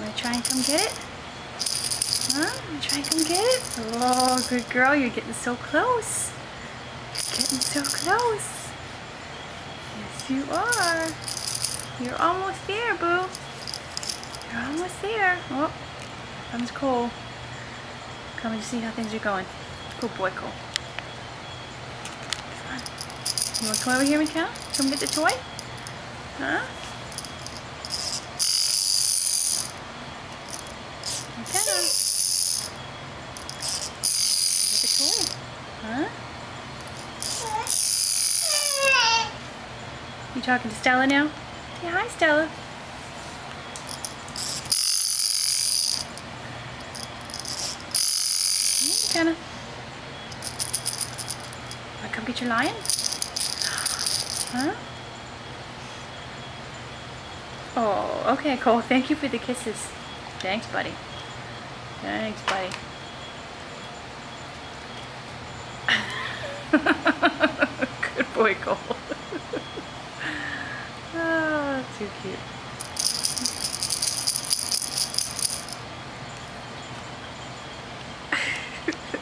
Wanna try and come get it? Huh? Wanna try and come get it? Oh, good girl. You're getting so close. You're getting so close. Yes, you are. You're almost there, boo. You're almost there. Oh, comes Cole. Come and see how things are going. Good boy, Cole. Come on. You want to come over here, Mikhail? Come get the toy? Huh? McKenna. Get the toy. Huh? You talking to Stella now? Yeah, hi Stella. Kenna. Wanna come get your lion? Huh? Oh, okay, Cole. Thank you for the kisses. Thanks, buddy. Thanks, buddy. Good boy, Cole. oh, too cute.